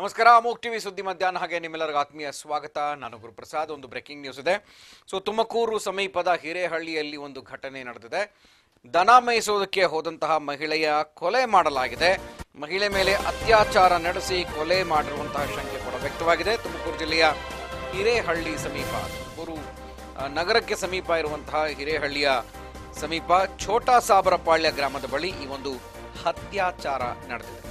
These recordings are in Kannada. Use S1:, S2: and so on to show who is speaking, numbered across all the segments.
S1: ನಮಸ್ಕಾರ ಅಮೋಕ್ ಟಿವಿ ಸುದ್ದಿ ಮಧ್ಯಾಹ್ನ ಹಾಗೆ ನಿಮ್ಮೆಲ್ಲರಿಗೂ ಆತ್ಮೀಯ ಸ್ವಾಗತ. ನಾನು ಗುರುಪ್ರಸಾದ್, ಒಂದು ಬ್ರೇಕಿಂಗ್ ನ್ಯೂಸ್ ಇದೆ. ಸೊ, ತುಮಕೂರು ಸಮೀಪದ ಹಿರೇಹಳ್ಳಿಯಲ್ಲಿ ಒಂದು ಘಟನೆ ನಡೆದಿದೆ. ದನ ಮೇಯಿಸೋದಕ್ಕೆ ಹೋದಂತಹ ಮಹಿಳೆಯ ಕೊಲೆ ಮಾಡಲಾಗಿದೆ. ಮಹಿಳೆ ಮೇಲೆ ಅತ್ಯಾಚಾರ ನಡೆಸಿ ಕೊಲೆ ಮಾಡಿರುವಂತಹ ಶಂಕೆ ಕೂಡ ವ್ಯಕ್ತವಾಗಿದೆ. ತುಮಕೂರು ಜಿಲ್ಲೆಯ ಹಿರೇಹಳ್ಳಿ ಸಮೀಪ, ತುಮಕೂರು ನಗರಕ್ಕೆ ಸಮೀಪ ಇರುವಂತಹ ಹಿರೇಹಳ್ಳಿಯ ಸಮೀಪ ಛೋಟಾ ಸಾಬರಪಾಳ್ಯ ಗ್ರಾಮದ ಬಳಿ ಈ ಒಂದು ಅತ್ಯಾಚಾರ ನಡೆದಿದೆ.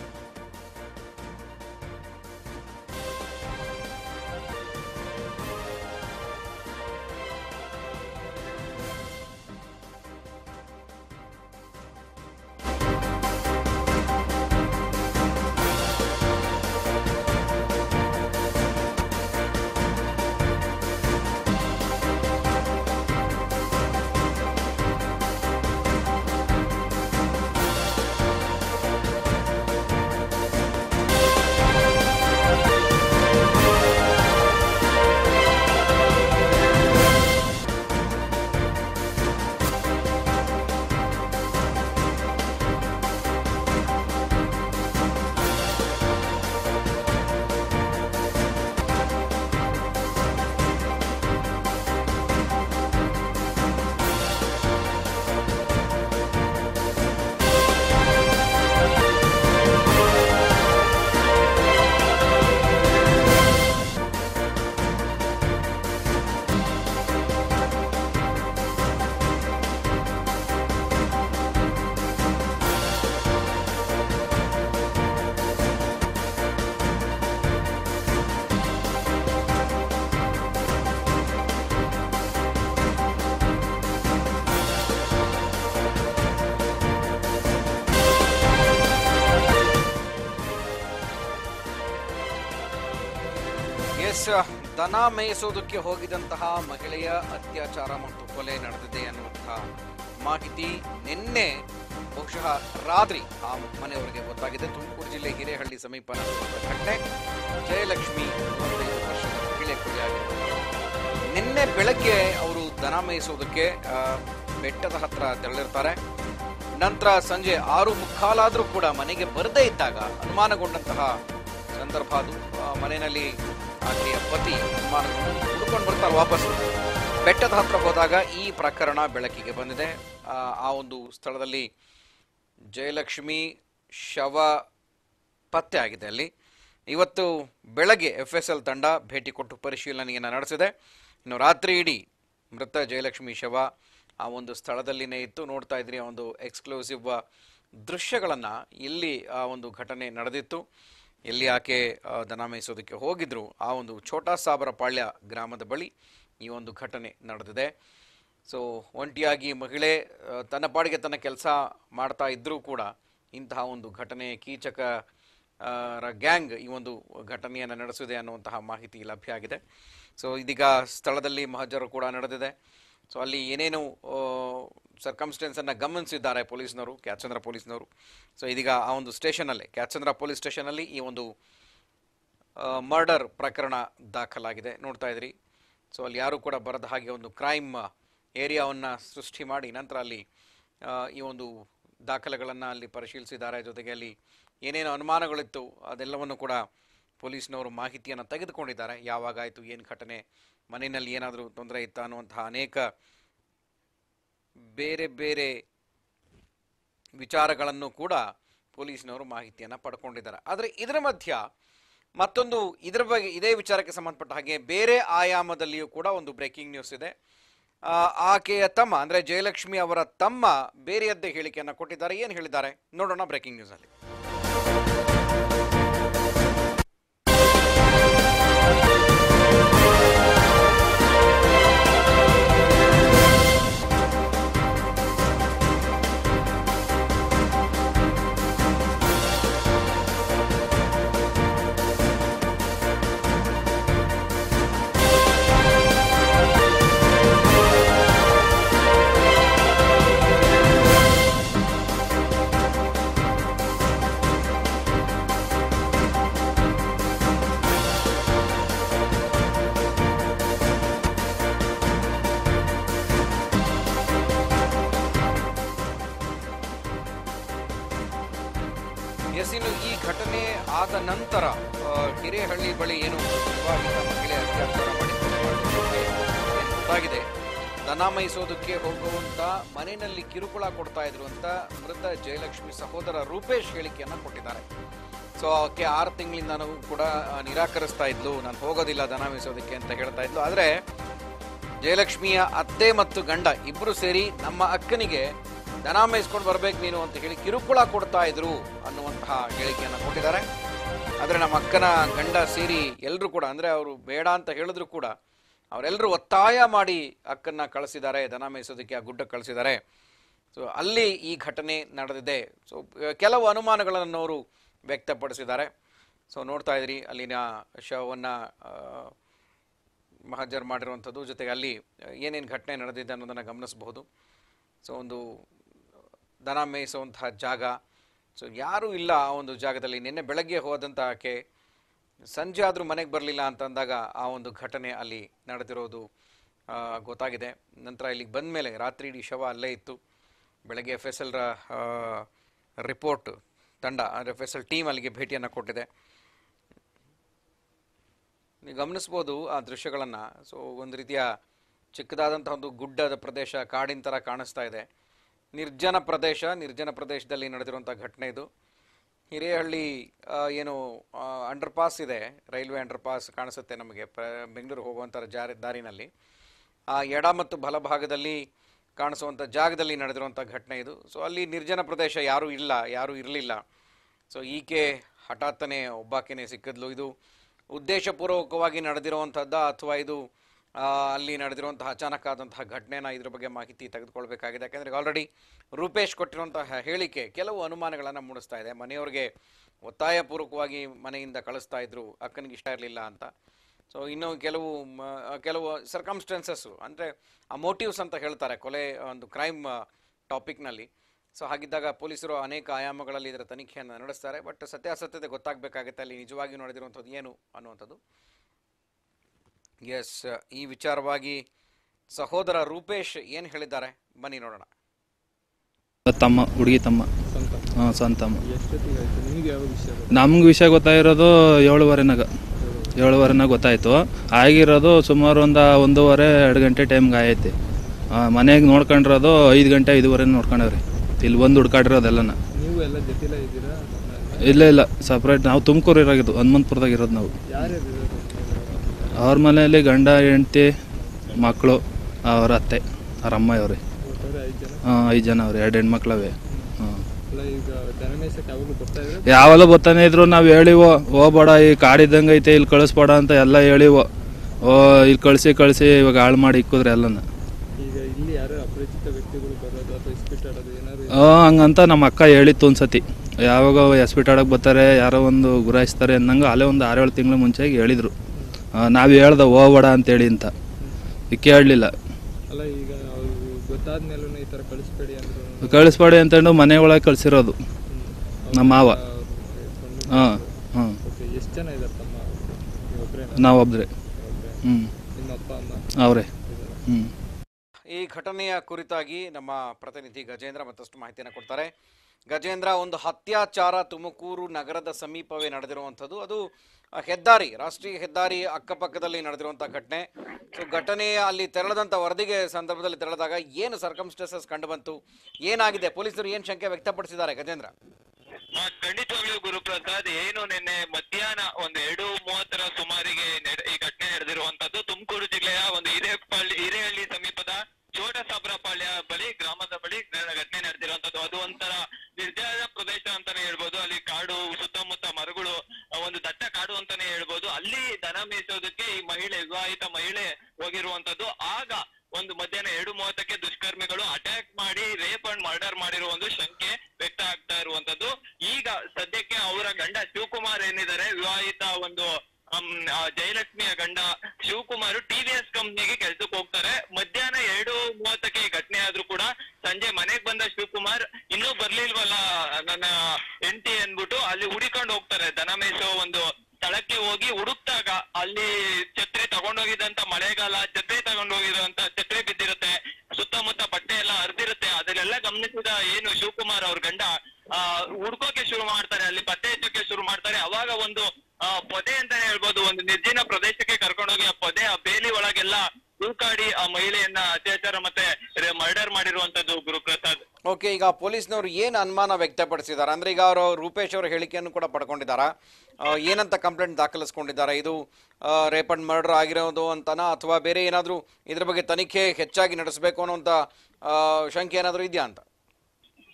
S1: ಎಸ್ ದನ ಮೇಯಿಸೋದಕ್ಕೆ ಹೋಗಿದಂತಹ ಮಹಿಳೆಯ ಅತ್ಯಾಚಾರ ಮತ್ತು ಕೊಲೆ ನಡೆದಿದೆ ಅನ್ನುವಂತಹ ಮಾಹಿತಿ ನಿನ್ನೆ ಬಹುಶಃ ರಾತ್ರಿ ಆ ಮನೆಯವರಿಗೆ ಗೊತ್ತಾಗಿದೆ. ತುಮಕೂರು ಜಿಲ್ಲೆ ಹಿರೇಹಳ್ಳಿ ಸಮೀಪ ಘಟನೆ. ಜಯಲಕ್ಷ್ಮಿ ಮಹಿಳೆ ಕೊಲೆಯಾಗಿದೆ ನಿನ್ನೆ ಬೆಳಗ್ಗೆ ಅವರು ದನ ಮೇಯಿಸೋದಕ್ಕೆ ಬೆಟ್ಟದ ಹತ್ರ ತೆರಳಿರ್ತಾರೆ. ನಂತರ ಸಂಜೆ ಆರು ಮುಕ್ಕಾಲಾದರೂ ಕೂಡ ಮನೆಗೆ ಬರದೇ ಇದ್ದಾಗ ಅನುಮಾನಗೊಂಡಂತಹ ಸಂದರ್ಭ ಅದು. ಮನೆಯಲ್ಲಿ ಆಕೆಯ ಪತಿ ಅನುಮಾನಗೊಂಡು ಹುಡುಕೊಂಡು ಬರ್ತಾರೆ ವಾಪಸ್. ಬೆಟ್ಟದ ಹತ್ರ ಹೋದಾಗ ಈ ಪ್ರಕರಣ ಬೆಳಕಿಗೆ ಬಂದಿದೆ. ಆ ಒಂದು ಸ್ಥಳದಲ್ಲಿ ಜಯಲಕ್ಷ್ಮಿ ಶವ ಪತ್ತೆ ಆಗಿದೆ ಅಲ್ಲಿ. ಇವತ್ತು ಬೆಳಗ್ಗೆ ಎಫ್ ಎಸ್ ಎಲ್ ತಂಡ ಭೇಟಿ ಕೊಟ್ಟು ಪರಿಶೀಲನೆಯನ್ನು ನಡೆಸಿದೆ. ಇನ್ನು ರಾತ್ರಿ ಇಡೀ ಮೃತ ಜಯಲಕ್ಷ್ಮಿ ಶವ ಆ ಒಂದು ಸ್ಥಳದಲ್ಲಿನೇ ಇತ್ತು. ನೋಡ್ತಾ ಇದ್ರಿ, ಆ ಒಂದು ಎಕ್ಸ್ಕ್ಲೂಸಿವ್ ದೃಶ್ಯಗಳನ್ನು ಇಲ್ಲಿ ಆ ಒಂದು ಘಟನೆ ನಡೆದಿತ್ತು. ಎಲ್ಲಿ ಆಕೆ ದನ ಮೇಯಿಸೋದಕ್ಕೆ ಹೋಗಿದ್ರು, ಆ ಒಂದು ಛೋಟಾ ಸಾಬರ ಪಾಳ್ಯ ಗ್ರಾಮದ ಬಳಿ ಈ ಒಂದು ಘಟನೆ ನಡೆದಿದೆ. ಸೊ ಒಂಟಿಯಾಗಿ ಮಹಿಳೆ ತನ್ನ ಪಾಡಿಗೆ ತನ್ನ ಕೆಲಸ ಮಾಡ್ತಾ ಇದ್ದರೂ ಕೂಡ ಇಂತಹ ಒಂದು ಘಟನೆ, ಕೀಚಕ ಗ್ಯಾಂಗ್ ಈ ಒಂದು ಘಟನೆಯನ್ನು ನಡೆಸಿದೆ ಅನ್ನುವಂತಹ ಮಾಹಿತಿ ಲಭ್ಯ ಆಗಿದೆ. ಸೊ ಇದೀಗ ಸ್ಥಳದಲ್ಲಿ ಮಹಜರು ಕೂಡ ನಡೆದಿದೆ. ಸೊ ಅಲ್ಲಿ ಏನೇನು ಸರ್ಕಮ್ಸ್ಟೆನ್ಸನ್ನು ಗಮನಿಸಿದ್ದಾರೆ ಪೊಲೀಸ್ನವರು ಕ್ಯಾಚಂದ್ರ ಪೊಲೀಸ್ನವರು. ಸೊ ಇದೀಗ ಆ ಒಂದು ಸ್ಟೇಷನಲ್ಲೇ ಕ್ಯಾಚಂದ್ರ ಪೊಲೀಸ್ ಸ್ಟೇಷನಲ್ಲಿ ಈ ಒಂದು ಮರ್ಡರ್ ಪ್ರಕರಣ ದಾಖಲಾಗಿದೆ. ನೋಡ್ತಾ ಇದ್ರಿ. ಸೊ ಅಲ್ಲಿ ಯಾರು ಕೂಡ ಬರದ ಹಾಗೆ ಒಂದು ಕ್ರೈಮ್ ಏರಿಯಾವನ್ನು ಸೃಷ್ಟಿ ಮಾಡಿ ನಂತರ ಅಲ್ಲಿ ಈ ಒಂದು ದಾಖಲೆಗಳನ್ನು ಅಲ್ಲಿ ಪರಿಶೀಲಿಸಿದ್ದಾರೆ. ಜೊತೆಗೆ ಅಲ್ಲಿ ಏನೇನು ಅನುಮಾನಗಳಿತ್ತು ಅದೆಲ್ಲವನ್ನು ಕೂಡ ಪೊಲೀಸ್ನವರು ಮಾಹಿತಿಯನ್ನು ತೆಗೆದುಕೊಂಡಿದ್ದಾರೆ. ಯಾವಾಗ ಆಯಿತು ಏನು ಘಟನೆ ಮನೆಯಲ್ಲಿ ಏನಾದರೂ ತೊಂದರೆ ಇತ್ತ ಅನ್ನುವಂತಹ ಅನೇಕ ಬೇರೆ ಬೇರೆ ವಿಚಾರಗಳನ್ನು ಕೂಡ ಪೊಲೀಸ್ನವರು ಮಾಹಿತಿಯನ್ನು ಪಡ್ಕೊಂಡಿದ್ದಾರೆ. ಆದರೆ ಇದರ ಮಧ್ಯ ಮತ್ತೊಂದು ಇದರ ಬಗ್ಗೆ ಇದೇ ವಿಚಾರಕ್ಕೆ ಸಂಬಂಧಪಟ್ಟ ಹಾಗೆ ಬೇರೆ ಆಯಾಮದಲ್ಲಿಯೂ ಕೂಡ ಒಂದು ಬ್ರೇಕಿಂಗ್ ನ್ಯೂಸ್ ಇದೆ. ಆಕೆಯ ತಮ್ಮ, ಅಂದರೆ ಜಯಲಕ್ಷ್ಮಿ ಅವರ ತಮ್ಮ ಬೇರೆಯದ್ದೇ ಹೇಳಿಕೆಯನ್ನು ಕೊಟ್ಟಿದ್ದಾರೆ. ಏನು ಹೇಳಿದ್ದಾರೆ? ನೋಡೋಣ ಬ್ರೇಕಿಂಗ್ ನ್ಯೂಸಲ್ಲಿ. ನಂತರ ಕಿರೆಹಳ್ಳಿ ಹಿರೇಹಳ್ಳಿ ಬಳಿ ಏನು ವಿವಾಹಿತ ಮಹಿಳೆ ದನ ಮೈಸೋದಕ್ಕೆ ಹೋಗುವಂತ, ಮನೆಯಲ್ಲಿ ಕಿರುಕುಳ ಕೊಡ್ತಾ ಇದ್ರು ಅಂತ ಮೃತ ಜಯಲಕ್ಷ್ಮಿ ಸಹೋದರ ರೂಪೇಶ್ ಹೇಳಿಕೆಯನ್ನ ಕೊಟ್ಟಿದ್ದಾರೆ. ಸೊ ಆಕೆ ಆರು ತಿಂಗಳಿಂದ ನಾನು ಕೂಡ ನಿರಾಕರಿಸ್ತಾ ಇದ್ಲು. ನಾನು ಹೋಗೋದಿಲ್ಲ ದನ ಮೇಯಿಸೋದಕ್ಕೆ ಅಂತ ಹೇಳ್ತಾ ಇದ್ಲು. ಆದರೆ, ಜಯಲಕ್ಷ್ಮಿಯ ಅತ್ತೆ ಮತ್ತು ಗಂಡ ಇಬ್ರು ಸೇರಿ ನಮ್ಮ ಅಕ್ಕನಿಗೆ ದನ ಮೇಯಿಸ್ಕೊಂಡು ಬರ್ಬೇಕು ನೀನು ಅಂತ ಹೇಳಿ ಕಿರುಕುಳ ಕೊಡ್ತಾ ಇದ್ರು ಅನ್ನುವಂತಹ ಹೇಳಿಕೆಯನ್ನು ಕೊಟ್ಟಿದ್ದಾರೆ. ಆದರೆ ನಮ್ಮ ಅಕ್ಕನ ಗಂಡ ಸೇರಿ ಎಲ್ಲರೂ ಕೂಡ, ಅಂದರೆ ಅವರು ಬೇಡ ಅಂತ ಹೇಳಿದ್ರು ಕೂಡ ಅವರೆಲ್ಲರೂ ಒತ್ತಾಯ ಮಾಡಿ ಅಕ್ಕನ್ನ ಕಳಿಸಿದ್ದಾರೆ, ದನ ಮೇಯಿಸೋದಕ್ಕೆ ಆ ಗುಡ್ಡ ಕಳಿಸಿದ್ದಾರೆ. ಸೊ ಅಲ್ಲಿ ಈ ಘಟನೆ ನಡೆದಿದೆ. ಸೊ ಕೆಲವು ಅನುಮಾನಗಳನ್ನು ಅವರು ವ್ಯಕ್ತಪಡಿಸಿದ್ದಾರೆ. ಸೊ ನೋಡ್ತಾ ಇದ್ರಿ, ಅಲ್ಲಿನ ಶವವನ್ನು ಮಹಜರ್ ಮಾಡಿರುವಂಥದ್ದು, ಜೊತೆಗೆ ಅಲ್ಲಿ ಏನೇನು ಘಟನೆ ನಡೆದಿದೆ ಅನ್ನೋದನ್ನು ಗಮನಿಸಬಹುದು. ಸೊ ಒಂದು ದನ ಮೇಯಿಸುವಂತಹ ಜಾಗ ಸೊ ಯಾರೂ ಇಲ್ಲ ಆ ಒಂದು ಜಾಗದಲ್ಲಿ. ನಿನ್ನೆ ಬೆಳಗ್ಗೆ ಹೋದಂಥ ಆಕೆ ಸಂಜೆ ಆದರೂ ಮನೆಗೆ ಬರಲಿಲ್ಲ ಅಂತಂದಾಗ ಆ ಒಂದು ಘಟನೆ ಅಲ್ಲಿ ನಡೆದಿರೋದು ಗೊತ್ತಾಗಿದೆ. ನಂತರ ಇಲ್ಲಿಗೆ ಬಂದ ಮೇಲೆ ರಾತ್ರಿ ಇಡೀ ಶವ ಅಲ್ಲೇ ಇತ್ತು. ಬೆಳಗ್ಗೆ ಎಫ್ ಎಸ್ ರಿಪೋರ್ಟ್ ತಂಡ, ಅಂದರೆ ಎಫ್ ಟೀಮ್ ಅಲ್ಲಿಗೆ ಭೇಟಿಯನ್ನು ಕೊಟ್ಟಿದೆ. ನೀವು ಗಮನಿಸ್ಬೋದು ಆ ದೃಶ್ಯಗಳನ್ನು. ಸೊ ಒಂದು ರೀತಿಯ ಚಿಕ್ಕದಾದಂಥ ಒಂದು ಗುಡ್ಡದ ಪ್ರದೇಶ ಕಾಡಿನ ಥರ ಕಾಣಿಸ್ತಾ ಇದೆ. ನಿರ್ಜನ ಪ್ರದೇಶ, ನಿರ್ಜನ ಪ್ರದೇಶದಲ್ಲಿ ನಡೆದಿರುವಂಥ ಘಟನೆ ಇದು. ಹಿರೇಹಳ್ಳಿ ಏನು ಅಂಡರ್ ಪಾಸ್ ಇದೆ, ರೈಲ್ವೆ ಅಂಡರ್ ಪಾಸ್ ಕಾಣಿಸುತ್ತೆ ನಮಗೆ, ಪ್ರ ಬೆಂಗಳೂರು ಹೋಗುವಂಥ ಜಾರಿ, ದಾರಿನಲ್ಲಿ. ಆ ಎಡ ಮತ್ತು ಬಲಭಾಗದಲ್ಲಿ ಕಾಣಿಸುವಂಥ ಜಾಗದಲ್ಲಿ ನಡೆದಿರುವಂಥ ಘಟನೆ ಇದು. ಸೊ ಅಲ್ಲಿ ನಿರ್ಜನ ಪ್ರದೇಶ ಯಾರೂ ಇಲ್ಲ, ಯಾರೂ ಇರಲಿಲ್ಲ. ಸೊ ಈಕೆ ಹಠಾತ್ತನೇ ಒಬ್ಬಾಕೆನೇ ಸಿಕ್ಕಿದ್ಲು. ಇದು ಉದ್ದೇಶಪೂರ್ವಕವಾಗಿ ನಡೆದಿರುವಂಥದ್ದ ಅಥವಾ ಇದು ಅಲ್ಲಿ ನಡೆದಿರುವಂತಹ ಅಚಾನಕ್ ಆದಂತಹ ಘಟನೆನ ಇದ್ರ ಬಗ್ಗೆ ಮಾಹಿತಿ ತೆಗೆದುಕೊಳ್ಬೇಕಾಗಿದೆ. ಯಾಕೆಂದರೆ ಆಲ್ರೆಡಿ ರೂಪೇಶ್ ಕೊಟ್ಟಿರುವಂತಹ ಹೇಳಿಕೆ ಕೆಲವು ಅನುಮಾನಗಳನ್ನು ಮೂಡಿಸ್ತಾ ಇದೆ. ಮನೆಯವ್ರಿಗೆ ಒತ್ತಾಯಪೂರ್ವಕವಾಗಿ ಮನೆಯಿಂದ ಕಳಿಸ್ತಾ ಇದ್ರು, ಅಕ್ಕನಿಗೆ ಇಷ್ಟ ಇರಲಿಲ್ಲ ಅಂತ. ಸೊ ಇನ್ನು ಕೆಲವು ಕೆಲವು ಸರ್ಕಮ್ಸ್ಟೆನ್ಸಸ್ಸು ಅಂದರೆ ಆ ಮೋಟಿವ್ಸ್ ಅಂತ ಹೇಳ್ತಾರೆ, ಕೊಲೆ, ಒಂದು ಕ್ರೈಮ್ ಟಾಪಿಕ್ನಲ್ಲಿ ಸೊ ಹಾಗಿದ್ದಾಗ ಪೊಲೀಸರು ಅನೇಕ ಆಯಾಮಗಳಲ್ಲಿ ಇದರ ತನಿಖೆಯನ್ನು ನಡೆಸ್ತಾರೆ. ಬಟ್ ಸತ್ಯಾಸತ್ಯತೆ ಗೊತ್ತಾಗಬೇಕಾಗುತ್ತೆ. ಅಲ್ಲಿ ನಿಜವಾಗಿ ನಡೆದಿರುವಂಥದ್ದು ಏನು ಅನ್ನುವಂಥದ್ದು. ಎಸ್ ಈ ವಿಚಾರವಾಗಿ ಸಹೋದರ ರೂಪೇಶ್ ಏನು ಹೇಳಿದ್ದಾರೆ? ಬನ್ನಿ ನೋಡೋಣ.
S2: ತಮ್ಮ ಹುಡುಗಿ ತಮ್ಮ.
S3: ಸಂತಮ್ಮ.
S2: ಹಾಂ ಸ್ವಂತಮ್ಮ
S3: ನಿಮಗೆ ಯಾವ ವಿಷಯ ಗೊತ್ತು?
S2: ನಮ್ಗೆ ವಿಷಯ ಗೊತ್ತಾಗಿರೋದು ಏಳುವರೆನಾಗ ಏಳುವರೆನಾಗ ಗೊತ್ತಾಯಿತು. ಆಗಿರೋದು ಸುಮಾರು ಒಂದು ಒಂದೂವರೆ ಎರಡು ಗಂಟೆ ಟೈಮ್ಗೆ ಆಯ್ತಿ. ಮನೆಗೆ ನೋಡ್ಕೊಂಡಿರೋದು ಐದು ಗಂಟೆ ಐದುವರೆ ನೋಡ್ಕೊಂಡವ್ರಿ. ಇಲ್ಲಿ ಬಂದು ಹುಡ್ಕಾಡಿರೋದೆಲ್ಲನ.
S3: ಇದ್ದೀರಾ?
S2: ಇಲ್ಲ ಇಲ್ಲ. ಸಪ್ರೇಟ್ ನಾವು ತುಮಕೂರು ಇರೋದು ಹನುಮಂತಪುರದಾಗ ಇರೋದು ನಾವು. ಅವ್ರ ಮನೆಯಲ್ಲಿ ಗಂಡ ಹೆಂಡತಿ ಮಕ್ಕಳು ಅವ್ರ ಅತ್ತೆ ಅವ್ರ ಅಮ್ಮ ಅವ್ರಿ
S3: ಜನ
S2: ಹಾಂ ಐದು ಜನ ಅವ್ರಿ ಎರಡು ಹೆಣ್ಮಕ್ಳವೆ. ಹಾಂ. ಯಾವೆಲ್ಲ ಬರ್ತಾನೆ ಇದ್ರು ನಾವು ಹೇಳಿವೋ ಹೋಗ್ಬೇಡ ಈ ಕಾಡಿದ್ದಂಗೆ ಐತೆ ಇಲ್ಲಿ ಕಳಿಸ್ಬೇಡ ಅಂತ ಎಲ್ಲ ಹೇಳಿವೋ. ಓ ಇಲ್ಲಿ ಕಳಿಸಿ ಕಳಿಸಿ ಇವಾಗ ಹಾಳು ಮಾಡಿ ಇಕ್ಕಿದ್ರೆ ಎಲ್ಲನ. ಹಂಗಂತ ನಮ್ಮ ಅಕ್ಕ ಹೇಳಿತ್ತು ಒಂದ್ಸತಿ. ಯಾವಾಗ ಎಸ್ಪಿಟ್ ಬರ್ತಾರೆ ಯಾರೋ ಒಂದು ಗುರಾಯಿಸ್ತಾರೆ ಅನ್ನಂಗೆ ಅಲ್ಲೇ ಒಂದು ಆರೇಳು ತಿಂಗಳ ಮುಂಚೆಗೆ ಹೇಳಿದ್ರು. ನಾವು ಹೇಳ್ದೆ ಹೋಗ್ಬೇಡ ಅಂತೇಳಿ ಅಂತ. ಕೇಳಲಿಲ್ಲ.
S3: ಅಲ್ಲ ಈಗ ಗೊತ್ತಾದ್ಮೇಲೂ ಈ ಥರ ಕಳಿಸ್ಬೇಡಿ ಅಂದ್ರು.
S2: ಕಳಿಸ್ಬೇಡಿ ಅಂತಂದು ಮನೆ ಒಳಗೆ ಕಳಿಸಿರೋದು. ನಮ್ಮ ಮಾವ. ಹಾಂ ಹಾಂ.
S3: ಎಷ್ಟು ಜನ ಇದ್ದಾರೆ ತಮ್ಮ ಒಬ್ಬರೇ
S2: ನಾವು ಒಬ್ರೆ. ಹ್ಞೂ
S3: ನಿಮ್ಮ ಅಪ್ಪ ಅಮ್ಮ?
S2: ಅವರೇ. ಹ್ಞೂ
S1: ಈ ಘಟನೆಯ ಕುರಿತಾಗಿ ನಮ್ಮ ಪ್ರತಿನಿಧಿ ಗಜೇಂದ್ರ ಮತ್ತಷ್ಟು ಮಾಹಿತಿಯನ್ನು ಕೊಡ್ತಾರೆ. ಗಜೇಂದ್ರ ಒಂದು ಅತ್ಯಾಚಾರ ತುಮಕೂರು ನಗರದ ಸಮೀಪವೇ ನಡೆದಿರುವಂಥದ್ದು. ಅದು ಹೆದ್ದಾರಿ ರಾಷ್ಟ್ರೀಯ ಹೆದ್ದಾರಿ ಅಕ್ಕಪಕ್ಕದಲ್ಲಿ ನಡೆದಿರುವಂಥ ಘಟನೆ. ಸೊ ಘಟನೆ ಅಲ್ಲಿ ತೆರಳದಂಥ ವರದಿಗೆ ಸಂದರ್ಭದಲ್ಲಿ ತೆರಳಿದಾಗ ಏನು ಸರ್ಕಮ್ಸ್ಟೆನ್ಸಸ್ ಕಂಡು ಬಂತು? ಏನಾಗಿದೆ? ಪೊಲೀಸರು ಏನು ಶಂಕೆ ವ್ಯಕ್ತಪಡಿಸಿದ್ದಾರೆ ಗಜೇಂದ್ರ?
S4: ಆ, ಖಂಡಿತವಾಗ್ಲೂ ಗುರುಪ್ರಸಾದ್ ಏನು ನಿನ್ನೆ ಮಧ್ಯಾಹ್ನ ಒಂದು ಎರಡು ಮೂವತ್ತರ ಸುಮಾರಿಗೆ ಈ ಘಟನೆ ನಡೆದಿರುವಂತದ್ದು ತುಮಕೂರು ಜಿಲ್ಲೆಯ ಒಂದು ಹಿರೇಪಳ್ಳಿ ಹಿರೇಹಳ್ಳಿ ಸಮೀಪದ ಚೋಟ ಸಾಬ್ರಪಾಳ್ಯ ಬಳಿ ಗ್ರಾಮದ ಬಳಿ ನ- ಘಟನೆ ನಡೆದಿರುವಂತದ್ದು ಅದು ಒಂಥರ ನಿರ್ಜನ ಪ್ರದೇಶ ಅಂತಾನೆ ಹೇಳ್ಬೋದು ಅಲ್ಲಿ ಕಾಡು ಸುತ್ತಮುತ್ತ ಮರಗಳು ಆ, ಒಂದು ದಟ್ಟ ಕಾಡು ಅಂತಾನೆ ಹೇಳ್ಬೋದು ಅಲ್ಲಿ ದನ ಮೇಯಿಸೋದಕ್ಕೆ ಈ ಮಹಿಳೆ ವಿವಾಹಿತ ಮಹಿಳೆ ಹೋಗಿರುವಂತದ್ದು ಆಗ ಒಂದು ಮಧ್ಯಾಹ್ನ ಎರಡು ಮೂವತ್ತಕ್ಕೆ ದುಷ್ಕರ್ಮಿಗಳು ಅಟ್ಯಾಕ್ ಮಾಡಿ ರೇಪ್ ಅಂಡ್ ಮರ್ಡರ್ ಮಾಡಿರುವ ಒಂದು ಶಂಕೆ ವ್ಯಕ್ತ ಆಗ್ತಾ ಇರುವಂತದ್ದು ಈಗ ಸದ್ಯಕ್ಕೆ ಅವರ ಗಂಡ ಶಿವಕುಮಾರ್ ಏನಿದ್ದಾರೆ, ವಿವಾಹಿತ ಒಂದು ಜಯಲಕ್ಷ್ಮಿಯ ಗಂಡ ಶಿವಕುಮಾರ್ ಟಿವಿಎಸ್ ಕಂಪ್ನಿಗೆ ಕೆಲ್ಸಕ್ಕೆ ಹೋಗ್ತಾರೆ. ಮಧ್ಯಾಹ್ನ ಎರಡು ಮೂವತ್ತಕ್ಕೆ ಘಟನೆ ಆದ್ರೂ ಕೂಡ ಸಂಜೆ ಮನೆಗ್ ಬಂದ ಶಿವಕುಮಾರ್ ಇನ್ನೂ ಬರ್ಲಿಲ್ವಲ್ಲ, ನನ್ನ ಹೆಂಡತಿ ಅನ್ಬಿಟ್ಟು ಅಲ್ಲಿ ಹುಡಿಕೊಂಡು ಹೋಗ್ತಾರೆ. ಮೇಯಿಸೋ ಒಂದು ಸ್ಥಳಕ್ಕೆ ಹೋಗಿ ಹುಡುಕ್ತಾಗ ಅಲ್ಲಿ ಛತ್ರಿ ತಗೊಂಡೋಗಿದಂತ ಮಳೆಗಾಲ, ಛತ್ರಿ ತಗೊಂಡೋಗಿರುವಂತ ಛತ್ರಿ ಬಿದ್ದಿರುತ್ತೆ. ಸುತ್ತಮುತ್ತ ಬಟ್ಟೆ ಎಲ್ಲ ಹರಿದಿರುತ್ತೆ. ಅದನ್ನೆಲ್ಲ ಗಮನಿಸಿದ ಏನು ಶಿವಕುಮಾರ್ ಅವ್ರ ಗಂಡ ಹುಡ್ಕೋಕೆ ಶುರು ಮಾಡ್ತಾರೆ, ಅಲ್ಲಿ ಪತ್ತೆ ಹಚ್ಚೋಕೆ ಶುರು ಮಾಡ್ತಾರೆ. ಅವಾಗ ಒಂದು ಪೊದೆ ಅಂತಾನೆ ಹೇಳ್ಬೋದು. ಒಂದು ನಿರ್ಜನ ಪ್ರದೇಶಕ್ಕೆ ಕರ್ಕೊಂಡೋಗಿ ಆ ಪೊದೆ, ಆ ಬೇಲಿ ಒಳಗೆಲ್ಲ ಹುಡುಕಾಡಿ ಆ ಮಹಿಳೆಯನ್ನ ಅತ್ಯಾಚಾರ ಮತ್ತೆ ಮರ್ಡರ್ ಮಾಡಿರುವಂತದ್ದು ಗುರುಪ್ರಸಾದ್.
S1: ಓಕೆ ಈಗ ಪೊಲೀಸ್ನವರು ಏನ್ ಅನುಮಾನ ವ್ಯಕ್ತಪಡಿಸಿದ್ದಾರೆ? ಅಂದ್ರೆ ಈಗ ಅವರು ರೂಪೇಶ್ ಅವರ ಹೇಳಿಕೆಯನ್ನು ಕೂಡ ಪಡ್ಕೊಂಡಿದ್ದಾರಾ? ಏನಂತ ಕಂಪ್ಲೇಂಟ್ ದಾಖಲಿಸ್ಕೊಂಡಿದ್ದಾರೆ? ಇದು ರೇಪ್ ಅಂಡ್ ಮರ್ಡರ್ ಆಗಿರೋದು ಅಂತನಾ? ಅಥವಾ ಬೇರೆ ಏನಾದರೂ ಇದ್ರ ಬಗ್ಗೆ ತನಿಖೆ ಹೆಚ್ಚಾಗಿ ನಡೆಸಬೇಕು ಅನ್ನೋಂಥ ಶಂಕೆ ಏನಾದರೂ ಇದೆಯಾ ಅಂತ?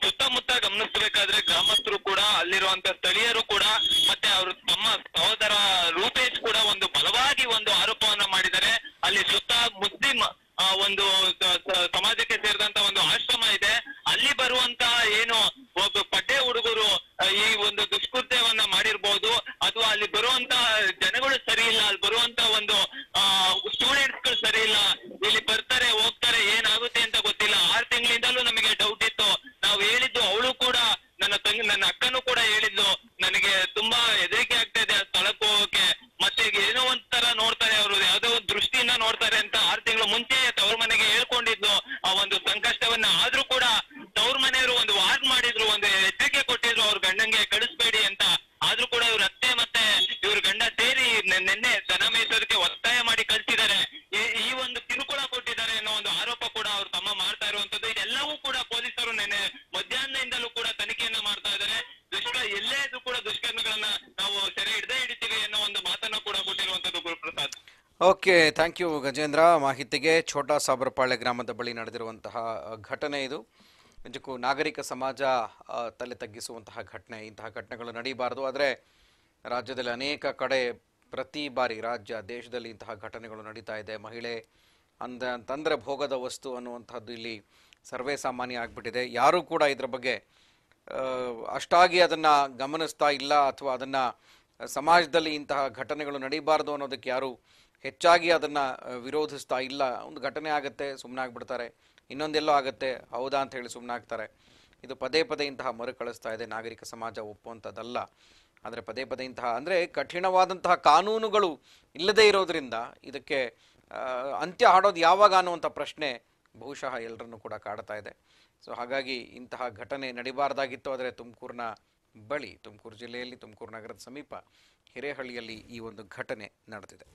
S4: ಸುತ್ತಮುತ್ತ ಗಮನಿಸಬೇಕಾದ್ರೆ ಗ್ರಾಮಸ್ಥರು ಕೂಡ ಅಲ್ಲಿರುವಂತ ಸ್ಥಳೀಯರು ಕೂಡ ಮತ್ತೆ ಅವರು ತಮ್ಮ ಸಹೋದರ ರೂಪೇಶ್ ಕೂಡ ಒಂದು ಬಲವಾಗಿ ಒಂದು ಆರೋಪವನ್ನ ಮಾಡಿದ್ದಾರೆ. ಅಲ್ಲಿ ಸುತ್ತ ಮುಸ್ಲಿಂ ಒಂದು ಸಮಾಜಕ್ಕೆ ಸೇರಿದಂತ ಒಂದು ಆಶ್ರಮ ಇದೆ. ಅಲ್ಲಿ ಬರುವಂತ ಏನು ಒಬ್ಬ ಪಡ್ಡೆ ಹುಡುಗರು ಆ, ಈ ಒಂದು ದುಷ್ಕೃತ್ಯವನ್ನ ಮಾಡಿರ್ಬೋದು ಅಥವಾ ಅಲ್ಲಿ ಬರುವಂತ ಜನಗಳು ಸರಿ ಇಲ್ಲ ಅಲ್ಲಿ ಬರುವಂತ ಒಂದು ಸ್ಟೂಡೆಂಟ್ಸ್ಗಳು ಸರಿ ಇಲ್ಲ ಇಲ್ಲಿ ಬರ್ತಾರೆ ಹೋಗ್ತಾರೆ ಏನಾಗುತ್ತೆ ಅಂತ ಗೊತ್ತಿಲ್ಲ ಆರು ತಿಂಗಳಿಂದಲೂ ನಮಗೆ ಡೌಟ್ ಇತ್ತು ನಾವು ಹೇಳಿದ್ದು ಅವಳು ಕೂಡ ನನ್ನ ತಂಗಿ ನನ್ನ ಅಕ್ಕನೂ ಕೂಡ ಹೇಳಿದ್ಲು ನನಗೆ ತುಂಬಾ ಹೆದರಿಕೆ ಆಗ್ತಾ ಇದೆ ಆ ಸ್ಥಳಕ್ಕೆ ಹೋಗೋಕೆ ಮತ್ತೆ ಈಗ ಏನೋ ಒಂಥರ ನೋಡ್ತಾರೆ ಅವರು ಯಾವ್ದೋ ಒಂದು ದೃಷ್ಟಿಯಿಂದ ನೋಡ್ತಾರೆ ಅಂತ ಆರು ತಿಂಗಳು ಮುಂಚೆ ತವ್ರ ಮನೆಗೆ ಹೇಳ್ಕೊಂಡಿದ್ಲು ಆ ಒಂದು ಸಂಕಷ್ಟವನ್ನ ಆದ್ರೂ ಕೂಡ ತವ್ರ ಮನೆಯವರು ಒಂದು ವಾರ್ನ್ ಮಾಡಿದ್ರು ಒಂದು ಎಚ್ಚರಿಕೆ ಕೊಟ್ಟಿದ್ರು ಅವ್ರ ಗಂಡಂಗೆ ಕಳಿಸ್ಬೇಡಿ ಅಂತ ಆದ್ರೂ ಕೂಡ ಇವ್ರ ಅತ್ತೆ ಮತ್ತೆ ಇವ್ರ ಗಂಡ ಸೇರಿ ನೆ- ನಿನ್ನೆ ದನ ಮೇಯಿಸೋದಕ್ಕೆ ಒತ್ತಾಯ ಮಾಡಿ ಕಳ್ಸಿದ್ದಾರೆ ಈ- ಈ ಒಂದು ಕಿರುಕುಳ ಕೊಟ್ಟಿದ್ದಾರೆ ಅನ್ನೋ ಒಂದು ಆರೋಪ ಕೂಡ ಅವ್ರ ತಮ್ಮ ಮಾಡ್ತಾ ಇರುವಂತದ್ದು ಇದೆಲ್ಲವೂ ಕೂಡ ಪೊಲೀಸರು ನಿನ್ನೆ ಮಧ್ಯಾಹ್ನದಿಂದಲೂ ಕೂಡ ತನಿಖೆಯನ್ನ ಮಾಡ್ತಾ ಇದ್ದಾರೆ ದುಷ್ಕ ಎಲ್ಲೇ ಇದ್ರೂ ಕೂಡ ದುಷ್ಕರ್ಮಗಳನ್ನ ನಾವು ಸೆರೆ ಹಿಡದೇ ಹಿಡಿತೀವಿ ಅನ್ನೋ ಒಂದು ಮಾತನ್ನ ಕೂಡ ಕೊಟ್ಟಿರುವಂತದ್ದು Guruprasad
S1: okay, thank you Gajendra. ಮಾಹಿತಿಗೆ ಛೋಟಾ ಸಾಬರಪಾಳೆ ಗ್ರಾಮದ ಬಳಿ ನಡೆದಿರುವಂತಹ ಘಟನೆ ಇದು. ನಿಜಕ್ಕೂ ನಾಗರಿಕ ಸಮಾಜ ತಲೆ ತಗ್ಗಿಸುವಂತಹ ಘಟನೆ. ಇಂತಹ ಘಟನೆಗಳು ನಡೀಬಾರದು. ಆದರೆ ರಾಜ್ಯದಲ್ಲಿ ಅನೇಕ ಕಡೆ ಪ್ರತಿ ಬಾರಿ ರಾಜ್ಯ, ದೇಶದಲ್ಲಿ ಇಂತಹ ಘಟನೆಗಳು ನಡೀತಾ ಇದೆ. ಮಹಿಳೆ ಅಂದ ಅಂತಂದರೆ ಭೋಗದ ವಸ್ತು ಅನ್ನುವಂಥದ್ದು ಇಲ್ಲಿ ಸರ್ವೇ ಸಾಮಾನ್ಯ ಆಗಿಬಿಟ್ಟಿದೆ. ಯಾರೂ ಕೂಡ ಇದರ ಬಗ್ಗೆ ಅಷ್ಟಾಗಿ ಅದನ್ನು ಗಮನಿಸ್ತಾ ಇಲ್ಲ ಅಥವಾ ಅದನ್ನು ಸಮಾಜದಲ್ಲಿ ಇಂತಹ ಘಟನೆಗಳು ನಡೀಬಾರ್ದು ಅನ್ನೋದಕ್ಕೆ ಯಾರು ಹೆಚ್ಚಾಗಿ ಅದನ್ನು ವಿರೋಧಿಸ್ತಾ ಇಲ್ಲ. ಒಂದು ಘಟನೆ ಆಗುತ್ತೆ ಸುಮ್ಮನೆ ಆಗ್ಬಿಡ್ತಾರೆ ಇನ್ನೊಂದೆಲ್ಲೋ ಆಗುತ್ತೆ, ಹೌದಾ ಅಂತ ಹೇಳಿ ಸುಮ್ಮನಾಗ್ತಾರೆ ಇದು ಪದೇ ಪದೇ ಇಂತಹ ಮರುಕಳಿಸ್ತಾ ಇದೆ, ನಾಗರಿಕ ಸಮಾಜ ಒಪ್ಪುವಂಥದ್ದಲ್ಲ. ಆದರೆ ಪದೇ ಪದೇ ಇಂತಹ, ಅಂದರೆ ಕಠಿಣವಾದಂತಹ ಕಾನೂನುಗಳು ಇಲ್ಲದೇ ಇರೋದರಿಂದ ಇದಕ್ಕೆ ಅಂತ್ಯ ಹಾಡೋದು ಯಾವಾಗ ಅನ್ನುವಂಥ ಪ್ರಶ್ನೆ ಬಹುಶಃ ಎಲ್ಲರನ್ನೂ ಕೂಡ ಕಾಡ್ತಾ ಇದೆ. ಸೊ, ಹಾಗಾಗಿ ಇಂತಹ ಘಟನೆ ನಡಿಬಾರ್ದಾಗಿತ್ತು ಆದರೆ ತುಮಕೂರಿನ ಬಳಿ, ತುಮಕೂರು ಜಿಲ್ಲೆಯಲ್ಲಿ ತುಮಕೂರು ನಗರದ ಸಮೀಪ ಹಿರೇಹಳ್ಳಿಯಲ್ಲಿ ಈ ಒಂದು ಘಟನೆ ನಡೆದಿದೆ.